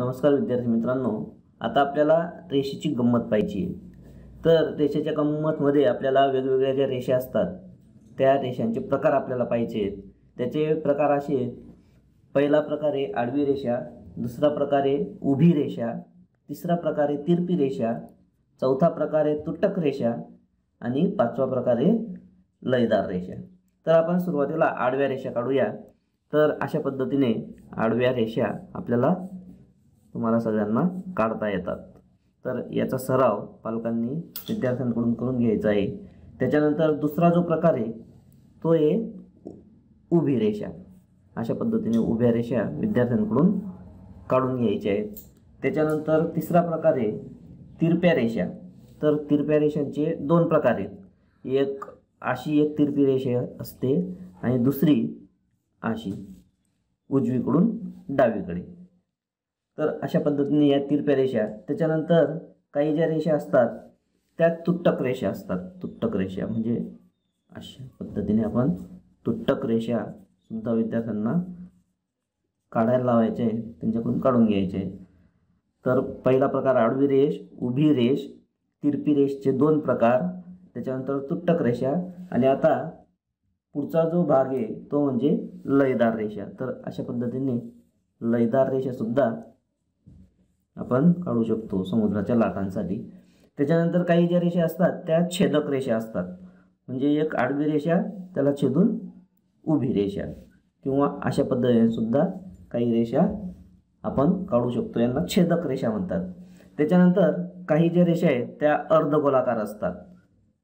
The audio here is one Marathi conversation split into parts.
नमस्कार विद्यार्थी मित्रांनो आता आपल्याला रेषेची गंमत पाहिजे. तर रेषेच्या गंमतमध्ये आपल्याला वेगवेगळ्या ज्या रेषा असतात त्या रेषांचे प्रकार आपल्याला पाहिजे. आहेत त्याचे प्रकार असे आहेत. पहिला प्रकार आहे आडवी रेषा दुसरा प्रकार आहे उभी रेषा तिसरा प्रकार आहे तिरपी रेषा चौथा प्रकार आहे तुटक रेषा आणि पाचवा प्रकार आहे लयदार रेषा. तर आपण सुरुवातीला आडव्या रेषा काढूया. तर अशा पद्धतीने आडव्या रेषा आपल्याला तुम्हाला सगळ्यांना काढता येतात. तर याचा सराव पालकांनी विद्यार्थ्यांकडून करून घ्यायचा आहे. त्याच्यानंतर दुसरा जो प्रकार आहे तो आहे उभी रेषा. अशा पद्धतीने उभ्या रेषा विद्यार्थ्यांकडून काढून घ्यायच्या आहेत. त्याच्यानंतर तिसरा प्रकार आहे तिरप्या रेषा. तर तिरप्या रेषांचे दोन प्रकार आहेत. एक अशी एक तिरपी रेषा असते आणि दुसरी अशी उजवीकडून डावीकडे. तर अशा पद्धतीने या तिरप्या रेषा त्याच्यानंतर काही ज्या रेषा असतात त्या तुटक रेषा असतात. तुटक रेषा म्हणजे अशा पद्धतीने आपण तुटक रेषा सुद्धा विद्यार्थ्यांना काढायला लावायचे त्यांच्याकडून काढून घ्यायचे. तर पहिला प्रकार आडवी रेष उभी रेष तिरपी रेषचे दोन प्रकार त्याच्यानंतर तुटक रेषा आणि आता पुढचा जो भाग आहे तो म्हणजे लयदार रेषा. तर अशा पद्धतीने लयदार रेषासुद्धा आपण काढू शकतो समुद्राच्या लाटांसाठी त्याच्यानंतर काही ज्या रेषा असतात त्या छेदक रेषा असतात. म्हणजे एक आडवी रेषा त्याला छेदून उभी रेषा किंवा अशा पद्धतीने सुद्धा काही रेषा आपण काढू शकतो. यांना छेदक रेषा म्हणतात. त्याच्यानंतर काही ज्या रेषा आहेत त्या अर्धगोलाकार असतात.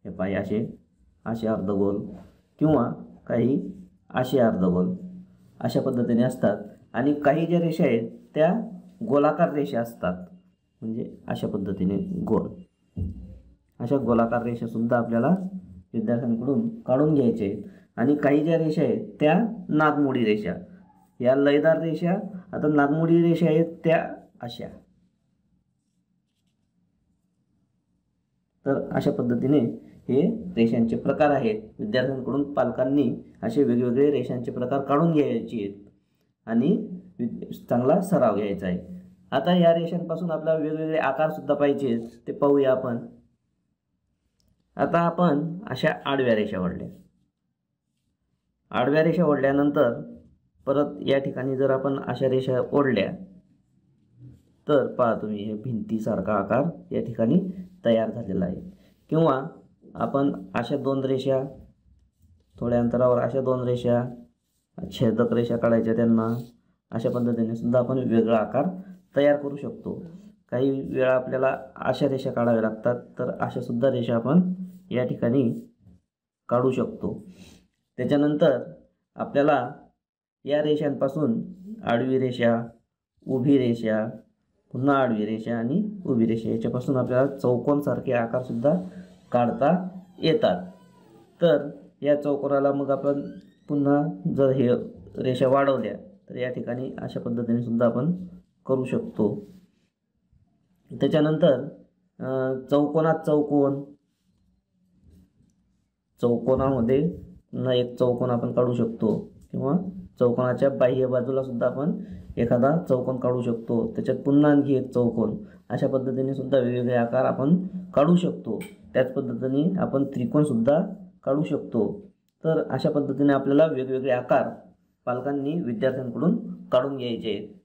हे पाय असे असे अर्धगोल किंवा काही असे अर्धगोल अशा पद्धतीने असतात. आणि काही ज्या रेषा आहेत त्या गोलाकार रेषा असतात. म्हणजे अशा पद्धतीने गोल. अशा गोलाकार रेषासुद्धा आपल्याला विद्यार्थ्यांकडून काढून घ्यायचे आहेत. आणि काही ज्या रेषा आहेत त्या नागमोडी रेषा. या लयदार रेषा आता नागमोडी रेषा आहेत त्या अशा. तर अशा पद्धतीने हे रेषांचे प्रकार आहेत. विद्यार्थ्यांकडून पालकांनी असे वेगवेगळे रेषांचे प्रकार काढून घ्यायचे आहेत. आणि चांगला सराव घ्यायचा आहे. आता या रेषांपासून आपल्याला वेगवेगळे आकारसुद्धा पाहिजे. ते पाहूया आपण. आता आपण अशा आडव्या रेषा ओढल्या. आडव्या रेषा ओढल्यानंतर परत या ठिकाणी जर आपण अशा रेषा ओढल्या तर पहा तुम्ही हे भिंतीसारखा आकार या ठिकाणी तयार झालेला आहे. किंवा आपण अशा दोन रेषा थोड्या अंतरावर अशा दोन रेषा छेदक रेषा काढायच्या त्यांना अशा पद्धतीने सुद्धा आपण वेगळा आकार तयार करू शकतो. काही वेळा आपल्याला अशा रेषा काढाव्या लागतात तर अशासुद्धा रेषा आपण या ठिकाणी काढू शकतो. त्याच्यानंतर आपल्याला या रेषांपासून आडवी रेषा उभी रेषा पुन्हा आडवी रेषा आणि उभी रेषा याच्यापासून आपल्याला चौकोनसारखे आकारसुद्धा काढता येतात. तर या चौकोनाला मग आपण पुन्हा जर हे रेषा वाढवल्या तर या ठिकाणी अशा पद्धतीने सुद्धा आपण करू शकतो. त्याच्यानंतर चौकोनात चौकोन. चौकोनामध्ये पुन्हा एक चौकोन आपण काढू शकतो. किंवा चौकोनाच्या बाह्य बाजूला सुद्धा आपण एखादा चौकोन काढू शकतो. त्याच्यात पुन्हा आणखी एक चौकोन. अशा पद्धतीने सुद्धा वेगवेगळे आकार आपण काढू शकतो. त्याच पद्धतीने आपण त्रिकोणसुद्धा काढू शकतो. तर अशा पद्धतीने आपल्याला वेगवेगळे आकार पालकांनी विद्यार्थ्यांकडून काढून घ्यायचे. आहेत